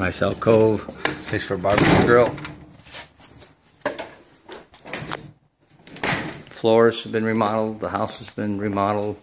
Nice alcove, place for barbecue grill. Floors have been remodeled, the house has been remodeled.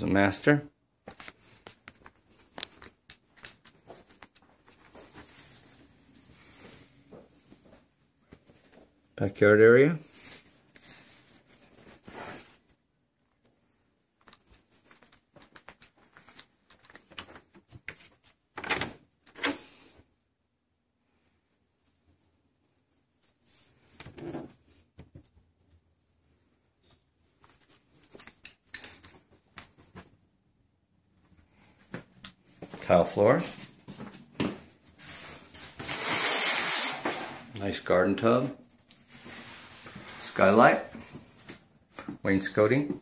Is a master. Backyard area. Tile floors. Nice garden tub. Skylight. Wainscoting.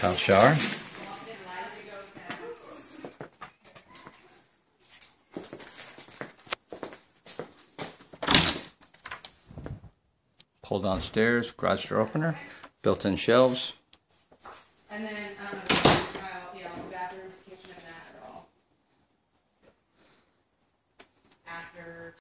Tile shower. Pull down stairs, garage door opener, built-in shelves. And then, um, uh, yeah, bathrooms, kitchen and that.